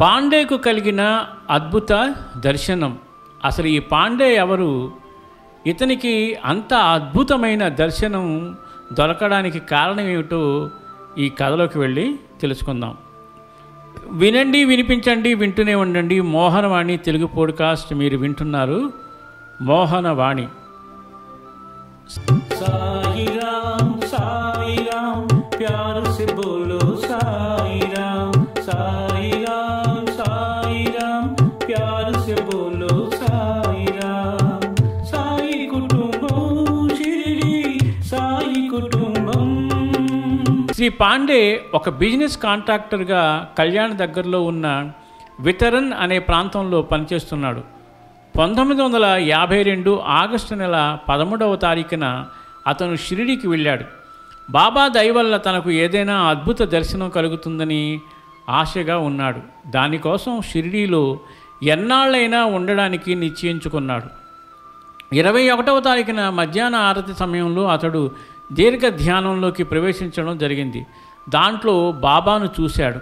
పాండేకు కలిగిన అద్భుత దర్శనం. అసలు ఈ పాండే ఎవరు? ఇతనికి అంత అద్భుతమైన దర్శనం దొరకడానికి కారణం ఏమిటో ఈ కథలోకి వెళ్ళి తెలుసుకుందాం. వినండి వినిపించండి వింటూనే ఉండండి. మోహనవాణి తెలుగు పోడ్కాస్ట్ మీరు వింటున్నారు. మోహనవాణి. సాయిరామ్ శ్రీ పాండే ఒక బిజినెస్ కాంట్రాక్టర్గా కళ్యాణ్ దగ్గరలో ఉన్న వితరన్ అనే ప్రాంతంలో పనిచేస్తున్నాడు. పంతొమ్మిది వందల యాభై రెండు ఆగస్టు నెల పదమూడవ తారీఖున అతను షిరిడికి వెళ్ళాడు. బాబా దయవల్ల తనకు ఏదైనా అద్భుత దర్శనం కలుగుతుందని ఆశగా ఉన్నాడు. దానికోసం షిరిడీలో ఎన్నాళ్ళైనా ఉండడానికి నిశ్చయించుకున్నాడు. ఇరవై ఒకటవ తారీఖున మధ్యాహ్న ఆరతి సమయంలో అతడు దీర్ఘ ధ్యానంలోకి ప్రవేశించడం జరిగింది. దాంట్లో బాబాను చూశాడు.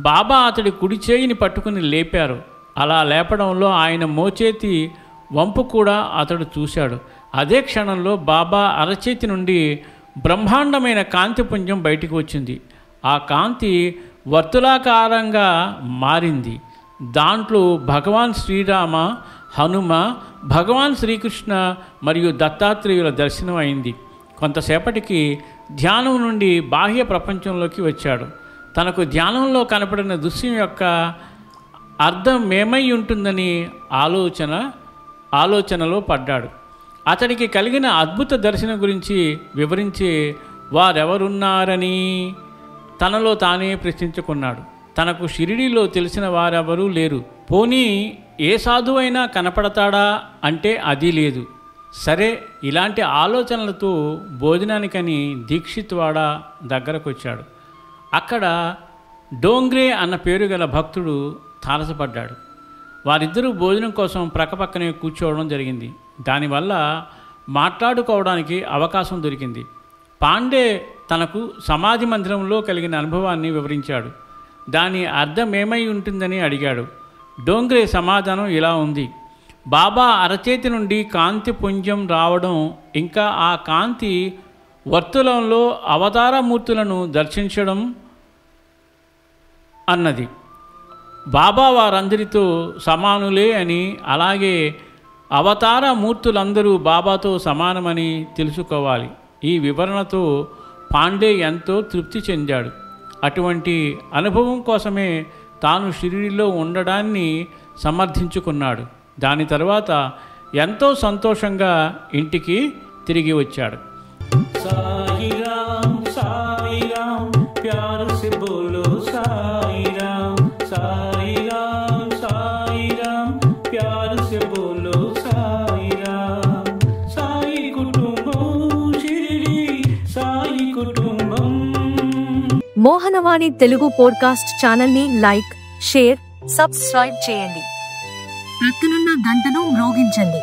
బాబా అతడి కుడి చేయిని పట్టుకుని లేపారు. అలా లేపడంలో ఆయన మోచేతి వంపు కూడా అతడు చూశాడు. అదే క్షణంలో బాబా అరచేతి నుండి బ్రహ్మాండమైన కాంతిపుంజం బయటికి వచ్చింది. ఆ కాంతి వర్తులాకారంగా మారింది. దాంట్లో భగవాన్ శ్రీరామ హనుమ భగవాన్ శ్రీకృష్ణ మరియు దత్తాత్రేయుల దర్శనం అయింది. కొంతసేపటికి ధ్యానం నుండి బాహ్య ప్రపంచంలోకి వచ్చాడు. తనకు ధ్యానంలో కనపడిన దృశ్యం యొక్క అర్థం ఏమై ఉంటుందని ఆలోచన ఆలోచనలో పడ్డాడు. అతనికి కలిగిన అద్భుత దర్శనం గురించి వివరించే వారెవరున్నారని తనలో తానే ప్రశ్నించుకున్నాడు. తనకు షిరిడీలో తెలిసిన వారెవరూ లేరు. పోనీ ఏ సాధువైనా కనపడతాడా? అంటే అది లేదు. సరే ఇలాంటి ఆలోచనలతో భోజనానికని దీక్షిత్వాడ దగ్గరకు వచ్చాడు అక్కడ డోంగ్రే అన్న పేరు గల భక్తుడు తారసపడ్డాడు. వారిద్దరూ భోజనం కోసం ప్రక్కపక్కనే కూర్చోవడం జరిగింది. దానివల్ల మాట్లాడుకోవడానికి అవకాశం దొరికింది. పాండే తనకు సమాధి మందిరంలో కలిగిన అనుభవాన్ని వివరించాడు. దాని అర్థం ఏమై ఉంటుందని అడిగాడు. డోంగ్రే సమాధానం ఇలా ఉంది. బాబా అరచేతి నుండి కాంతి పుంజం రావడం ఇంకా ఆ కాంతి వర్తులంలో అవతారమూర్తులను దర్శించడం అన్నది. బాబా వారందరితో సమానులే అని అలాగే అవతార మూర్తులందరూ బాబాతో సమానమని తెలుసుకోవాలి. ఈ వివరణతో పాండే ఎంతో తృప్తి చెందాడు. అటువంటి అనుభవం కోసమే తాను షిరిడిలో ఉండడాన్ని సమర్థించుకున్నాడు. దాని తర్వాత ఎంతో సంతోషంగా ఇంటికి తిరిగి వచ్చాడు. ప్యారు సాయిరాం సాయిరాం ప్యారు సాయి కుటుంబం సాయి కుటుంబం. మోహనవాణి తెలుగు పోడ్కాస్ట్ ఛానల్ని లైక్ షేర్ సబ్స్క్రైబ్ చేయండి. ప్రక్కనున్న గంటను మ్రోగించండి.